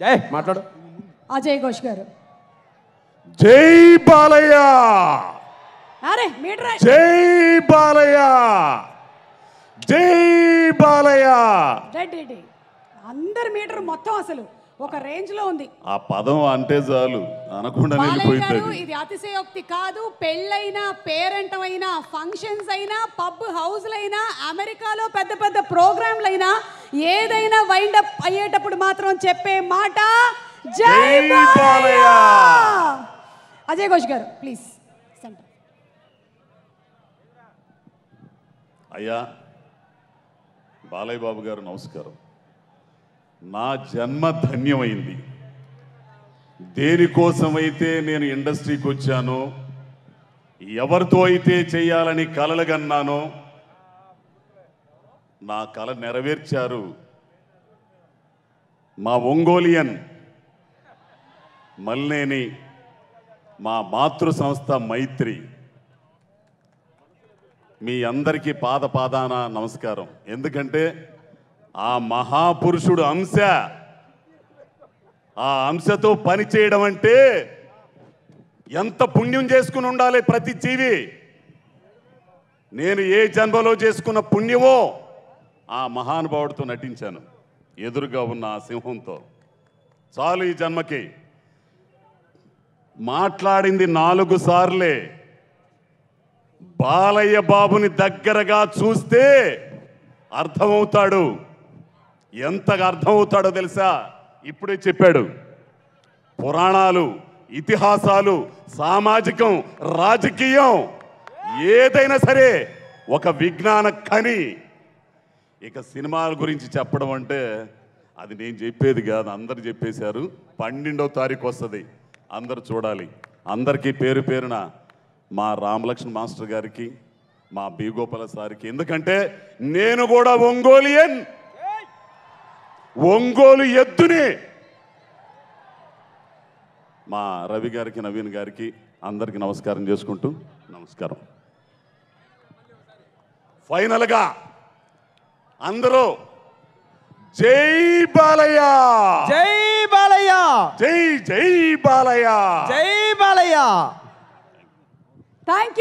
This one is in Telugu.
ఏ మాట్లాడు. అజయ్ ఘోష్ గారు. జై బాలయ్య. అరే మీటర్ జై బాలయ్య. జై బాలయ్య. అందరి మీటర్ మొత్తం అసలు ఒక రేంజ్లో ఉంది. ఆ పదం అంటే చాలు. అనకుండా వెళ్ళిపోయింది. ఇది అతిశయోక్తి కాదు. పెళ్ళైనా పేరెంటం అయినా ఫంక్షన్స్ అయినా పబ్ హౌస్లైనా అమెరికాలో పెద్ద పెద్ద ప్రోగ్రాంలైనా ఏదైనా వైండ్ అప్ అయ్యేటప్పుడు మాత్రం చెప్పే మాట జై బాలయ్య! అజయ్ ఘోష్ గారు ప్లీజ్ సెంటర్ అయ్యా బాలయ్య బాబు గారు నమస్కారం. నా జన్మ ధన్యమైంది. దేనికోసమైతే నేను ఇండస్ట్రీకి వచ్చానో ఎవరితో అయితే చేయాలని కలలుగన్నానో నా కళ నెరవేర్చారు మా ఒంగోలియన్ మల్లేని మా మాతృ సంస్థ మైత్రి. మీ అందరికీ పాద పాదాన నమస్కారం. ఎందుకంటే ఆ మహాపురుషుడు అంశ ఆ అంశతో పని చేయడం అంటే ఎంత పుణ్యం చేసుకుని ఉండాలి ప్రతి జీవి. నేను ఏ జన్మలో చేసుకున్న పుణ్యమో ఆ మహానుభావుడితో నటించాను. ఎదురుగా ఉన్న ఆ సింహంతో. చాలు ఈ జన్మకి. మాట్లాడింది నాలుగు సార్లే. బాలయ్య బాబుని దగ్గరగా చూస్తే అర్థమవుతాడు. ఎంతగా అర్థమవుతాడో తెలుసా? ఇప్పుడే చెప్పాడు. పురాణాలు ఇతిహాసాలు సామాజికం రాజకీయం ఏదైనా సరే ఒక విజ్ఞాన కని ఇక సినిమాల గురించి చెప్పడం అంటే అది నేను చెప్పేది కాదు అందరు చెప్పేశారు. పన్నెండవ తారీఖు వస్తుంది. అందరు చూడాలి. అందరికీ పేరు పేరున మా రామలక్ష్మణ్ మాస్టర్ గారికి మా బీగోపాల సార్కి. ఎందుకంటే నేను కూడా ఒంగోలియన్ ఒంగోలు ఎద్దుని. మా రవి గారికి నవీన్ గారికి అందరికి నమస్కారం చేసుకుంటూ నమస్కారం. ఫైనల్గా అందరూ జై బాలయ్య. జై బాలయ్య. జై జై బాలయ్య. జై బాలయ్య. Thank you